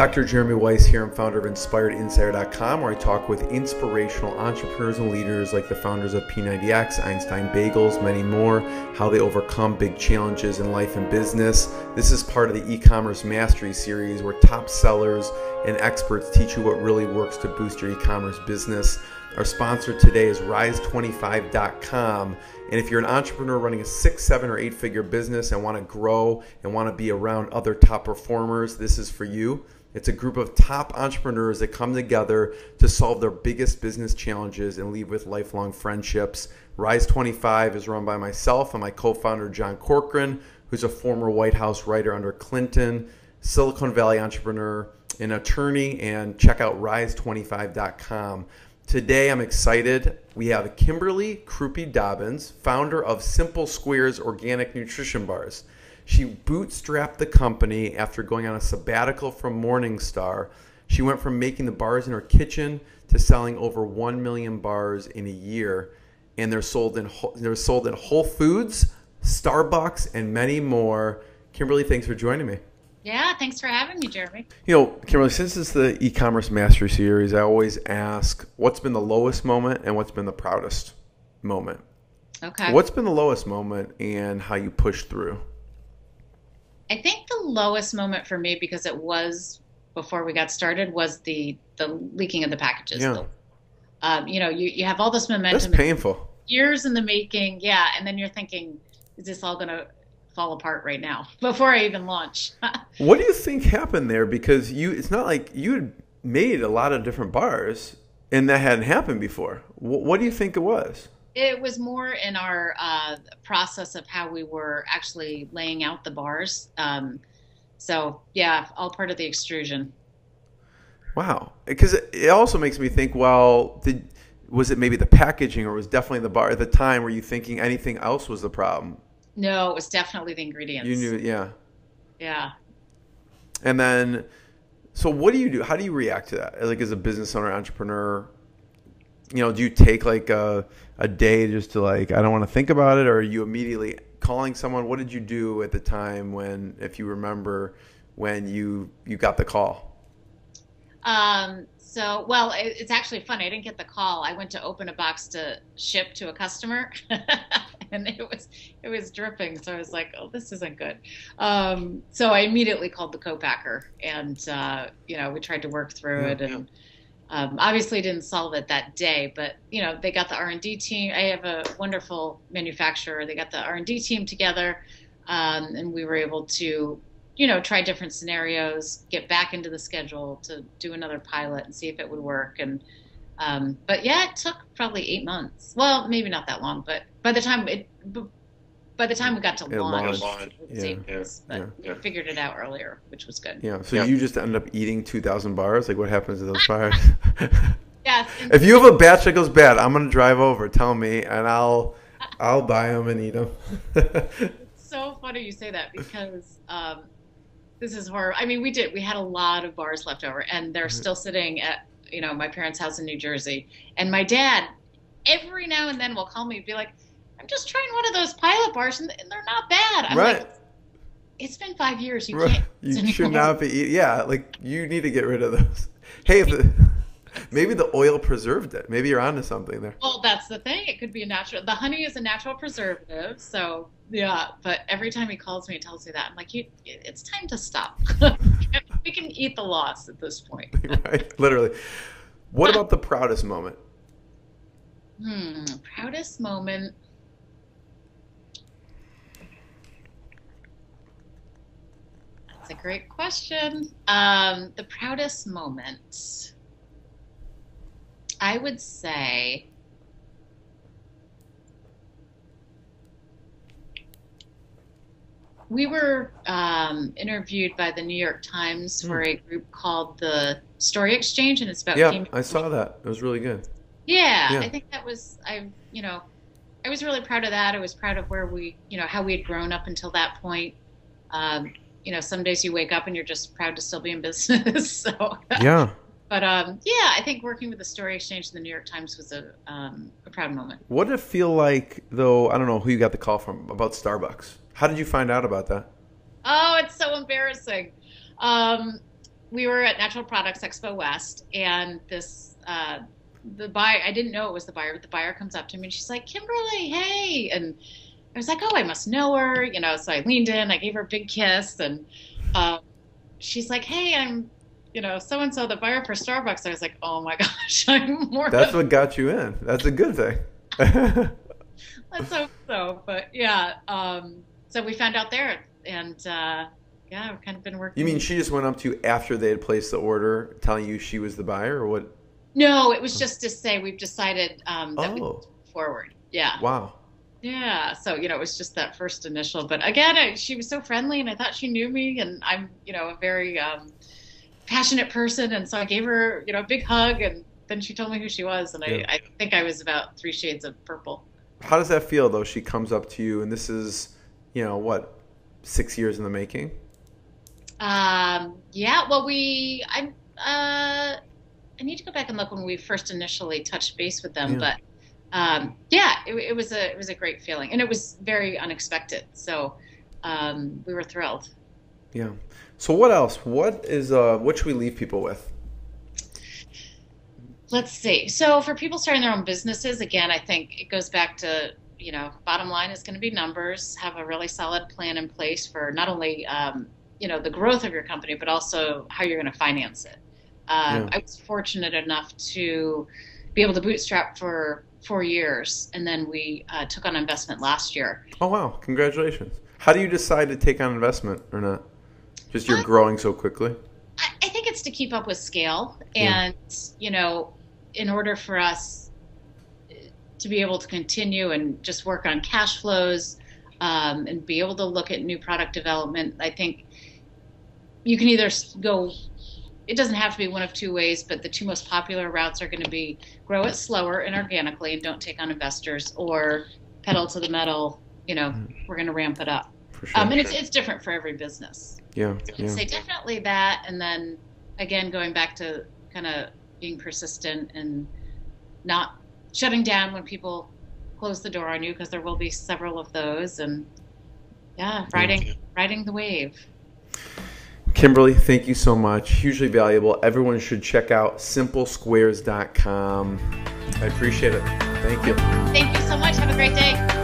Dr. Jeremy Weisz here. I'm founder of InspiredInsider.com, where I talk with inspirational entrepreneurs and leaders like the founders of P90X, Einstein Bagels, many more, how they overcome big challenges in life and business. This is part of the e-commerce mastery series where top sellers and experts teach you what really works to boost your e-commerce business. Our sponsor today is Rise25.com. And if you're an entrepreneur running a six, seven, or eight figure business and want to grow and want to be around other top performers, this is for you. It's a group of top entrepreneurs that come together to solve their biggest business challenges and leave with lifelong friendships. Rise 25 is run by myself and my co founder, John Corcoran, who's a former White House writer under Clinton, Silicon Valley entrepreneur, an attorney, and check out rise25.com. Today, I'm excited. We have Kimberly Crupi Dobbins, founder of Simple Squares Organic Nutrition Bars. She bootstrapped the company after going on a sabbatical from Morningstar. She went from making the bars in her kitchen to selling over 1 million bars in a year. And they're sold in they're sold in Whole Foods, Starbucks, and many more. Kimberly, thanks for joining me. Yeah, thanks for having me, Jeremy. You know, Kimberly, since it's the e-commerce mastery series, I always ask what's been the lowest moment and what's been the proudest moment. Okay. What's been the lowest moment and how you pushed through? I think the lowest moment for me, because it was before we got started, was the the leaking of the packages. Yeah. The, um, you know, you, you have all this momentum. That's painful. Years in the making, yeah, and then you're thinking, is this all going to fall apart right now before I even launch? what do you think happened there? Because you, it's not like you had made a lot of different bars, and that hadn't happened before. What, what do you think it was? It was more in our uh, process of how we were actually laying out the bars. Um, so yeah, all part of the extrusion. Wow, because it also makes me think. Well, did was it maybe the packaging, or was definitely the bar at the time? Were you thinking anything else was the problem? No, it was definitely the ingredients. You knew, yeah. Yeah. And then, so what do you do? How do you react to that? Like as a business owner, entrepreneur, you know, do you take like a, a day just to like, I don't want to think about it? Or are you immediately calling someone? What did you do at the time when, if you remember, when you, you got the call? Um, so, well, it, it's actually funny. I didn't get the call. I went to open a box to ship to a customer, and it was it was dripping. So I was like, "Oh, this isn't good." Um, so I immediately called the co-packer, and uh, you know, we tried to work through it, and um, obviously didn't solve it that day. But you know, they got the R and D team. I have a wonderful manufacturer. They got the R and D team together, um, and we were able to you know, try different scenarios, get back into the schedule to do another pilot and see if it would work. And um, but yeah, it took probably eight months. Well, maybe not that long, but by the time it, by the time we got to It launch, launched. it was Yeah. eight months. But Yeah. we figured it out earlier, which was good. Yeah. So you just end up eating 2,000 bars? Like what happens to those bars? Yes. if you have a batch that goes bad, I'm going to drive over. Tell me and I'll, I'll buy them and eat them. It's so funny you say that because um, this is horrible. I mean, we did. We had a lot of bars left over, and they're still sitting at you know my parents' house in New Jersey. And my dad, every now and then, will call me and be like, "I'm just trying one of those pilot bars, and they're not bad." I'm right. like, "It's been five years. You Right. can't." You should not be eating. Yeah, like you need to get rid of those. Hey, the, maybe the oil preserved it. Maybe you're onto something there. Well, that's the thing. It could be a natural. The honey is a natural preservative, so yeah. But every time he calls me and tells me that, I'm like, you, it's time to stop. We can eat the loss at this point. right? Literally. What about the proudest moment? Hmm. Proudest moment. That's a great question. Um, the proudest moment. I would say. We were um, interviewed by the New York Times for a group called the Story Exchange, and it's about Yeah, I saw that. It was really good. yeah, Yeah. I think that was I you know I was really proud of that. I was proud of where we you know how we had grown up until that point. Um, you know, some days you wake up and you're just proud to still be in business. so, Yeah. but um, yeah, I think working with the Story Exchange and the New York Times was a um, a proud moment. What did it feel like, though? I don't know who you got the call from about Starbucks. How did you find out about that? Oh, it's so embarrassing. Um, we were at Natural Products Expo West, and this uh, the buyer I didn't know it was the buyer, but the buyer comes up to me and she's like, Kimberly, hey, and I was like, oh, I must know her, you know. So I leaned in, I gave her a big kiss, and uh, she's like, hey, I'm, you know, so and so, the buyer for Starbucks. I was like, oh my gosh, I'm more. That's what got you in. That's a good thing. Let's hope so. But yeah, um, so we found out there, and uh, yeah, we've kind of been working. You mean she just went up to you after they had placed the order, telling you she was the buyer, or what? No, it was just to say we've decided um, that we Oh. move forward. Yeah. Wow. Yeah. So, you know, it was just that first initial. But again, I, she was so friendly and I thought she knew me. And I'm, you know, a very um, passionate person. And so I gave her, you know, a big hug. And then she told me who she was. And Yeah. I, I think I was about three shades of purple. How does that feel though? She comes up to you, and this is, you know, what, six years in the making. Um, yeah. Well, we, I, uh, I need to go back and look when we first initially touched base with them. Yeah. But um, yeah, it, it was a, it was a great feeling. And it was very unexpected. So um, we were thrilled. Yeah. So what else? What is uh? What should we leave people with? Let's see. So for people starting their own businesses, again, I think it goes back to you know, bottom line is going to be numbers. Have a really solid plan in place for not only um, you know the growth of your company, but also how you're going to finance it. Um, Yeah. I was fortunate enough to be able to bootstrap for four years, and then we uh, took on investment last year. Oh wow! Congratulations. How do you decide to take on investment or not? Just you're Uh, growing so quickly. I, I think it's to keep up with scale, Yeah. and you know, in order for us to be able to continue and just work on cash flows um, and be able to look at new product development, I think you can either go. It doesn't have to be one of two ways, but the two most popular routes are going to be grow it slower and organically, and don't take on investors, or pedal to the metal. You know, we're going to ramp it up. Sure. Um, and it's, it's different for every business. yeah. So Yeah. say definitely that, and then again going back to kind of being persistent and not shutting down when people close the door on you, because there will be several of those, and yeah, riding riding the wave. Kimberly, thank you so much. Hugely valuable. Everyone should check out simplesquares.com. I appreciate it. Thank you. Thank you so much. Have a great day.